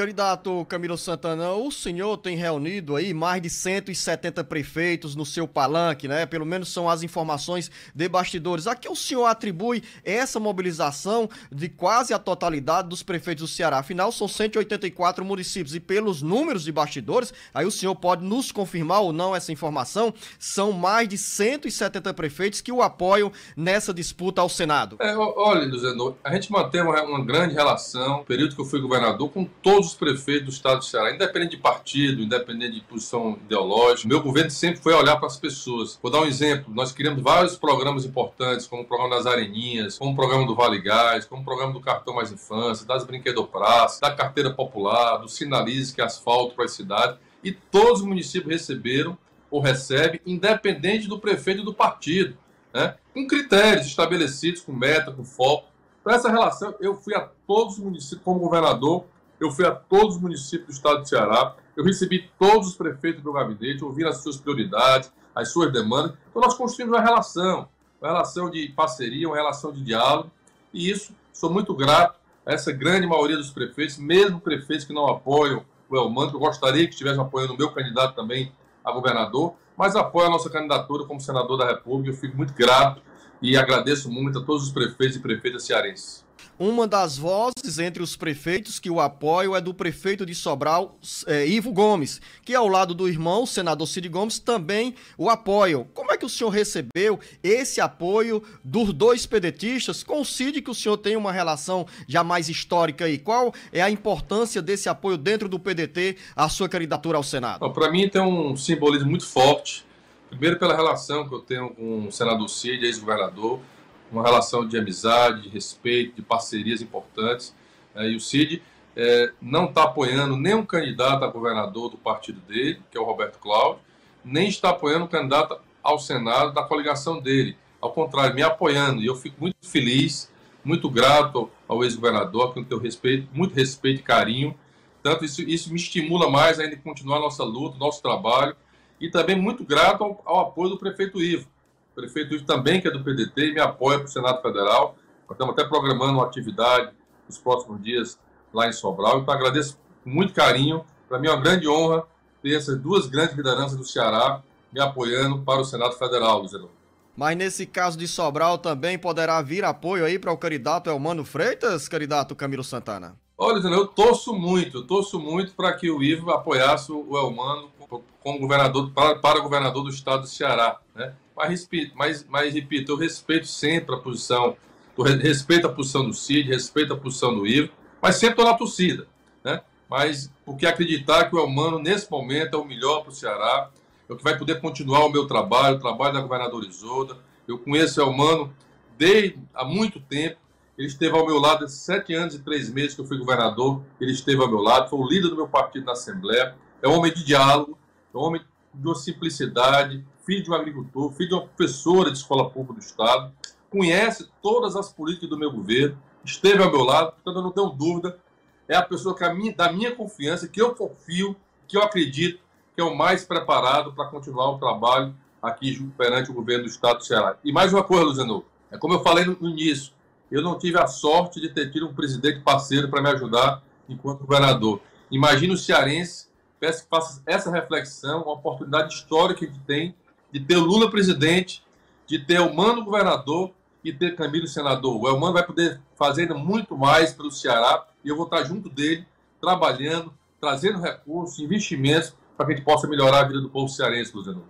candidato Camilo Santana, o senhor tem reunido aí mais de 170 prefeitos no seu palanque, né? Pelo menos são as informações de bastidores. A que o senhor atribui essa mobilização de quase a totalidade dos prefeitos do Ceará? Afinal, são 184 municípios e pelos números de bastidores, aí o senhor pode nos confirmar ou não essa informação, são mais de 170 prefeitos que o apoiam nessa disputa ao Senado. É, olha, Luziano, a gente mantém uma, uma grande relação, período que eu fui governador, com todos os prefeitos do estado do Ceará, independente de partido, independente de posição ideológica. Meu governo sempre foi olhar para as pessoas. Vou dar um exemplo: nós criamos vários programas importantes, como o programa das Areninhas, como o programa do Vale Gás, como o programa do Cartão Mais Infância, das Brinquedopraças, da Carteira Popular, do Sinalize, que é asfalto para as cidades. E todos os municípios receberam ou recebem, independente do prefeito e do partido, né? com critérios estabelecidos, com meta, com foco. Para essa relação, eu fui a todos os municípios, como governador, eu fui a todos os municípios do estado do Ceará, eu recebi todos os prefeitos do meu gabinete, ouvi as suas prioridades, as suas demandas. Então, nós construímos uma relação, uma relação de parceria, uma relação de diálogo, e isso, sou muito grato a essa grande maioria dos prefeitos, mesmo prefeitos que não apoiam o Elmano, que eu gostaria que estivessem apoiando o meu candidato também a governador, mas apoia a nossa candidatura como senador da República. Eu fico muito grato e agradeço muito a todos os prefeitos e prefeitas cearenses. Uma das vozes entre os prefeitos que o apoiam é do prefeito de Sobral, é, Ivo Gomes, que ao lado do irmão, o senador Cid Gomes, também o apoiam. Como é que o senhor recebeu esse apoio dos dois pedetistas com o Cid, que o senhor tem uma relação já mais histórica aí? Qual é a importância desse apoio dentro do PDT à sua candidatura ao Senado? Para mim tem um simbolismo muito forte. Primeiro pela relação que eu tenho com o senador Cid, ex-governador, uma relação de amizade, de respeito, de parcerias importantes. É, e o Cid é, não está apoiando nenhum candidato a governador do partido dele, que é o Roberto Cláudio, nem está apoiando o candidato ao Senado da coligação dele. Ao contrário, me apoiando. E eu fico muito feliz, muito grato ao ex-governador, com teu respeito, muito respeito e carinho. Tanto isso, isso me estimula mais ainda a continuar a nossa luta, nosso trabalho. E também muito grato ao, ao apoio do prefeito Ivo o prefeito também, que é do PDT, e me apoia para o Senado Federal. Nós estamos até programando uma atividade nos próximos dias lá em Sobral. Então, agradeço com muito carinho. Para mim é uma grande honra ter essas duas grandes lideranças do Ceará me apoiando para o Senado Federal, Luciano. Mas nesse caso de Sobral também poderá vir apoio aí para o candidato Elmano Freitas, candidato Camilo Santana? Olha, eu torço muito, torço muito para que o Ivo apoiasse o Elmano como governador, para, para governador do estado do Ceará. Né? Mas, mas, mas, repito, eu respeito sempre a posição, respeito a posição do Cid, respeito a posição do Ivo, mas sempre estou na torcida. Né? Mas porque acreditar que o Elmano, nesse momento, é o melhor para o Ceará, é o que vai poder continuar o meu trabalho, o trabalho da governadora Isolda. Eu conheço o Elmano desde há muito tempo. Ele esteve ao meu lado há sete anos e três meses que eu fui governador. Ele esteve ao meu lado, foi o líder do meu partido na Assembleia. É um homem de diálogo, é um homem de uma simplicidade, filho de um agricultor, filho de uma professora de escola pública do Estado, conhece todas as políticas do meu governo, esteve ao meu lado, portanto eu não tenho dúvida, é a pessoa que a minha, da minha confiança, que eu confio, que eu acredito que é o mais preparado para continuar o trabalho aqui perante o governo do Estado do Ceará. E mais uma coisa, Luziano, é como eu falei no início, eu não tive a sorte de ter tido um presidente parceiro para me ajudar enquanto governador. Imagina o cearense, peço que faça essa reflexão, uma oportunidade histórica que tem de ter o Lula presidente, de ter o Mano governador e ter Camilo senador. O Elmano vai poder fazer ainda muito mais pelo Ceará e eu vou estar junto dele, trabalhando, trazendo recursos, investimentos para que a gente possa melhorar a vida do povo cearense, Luziano.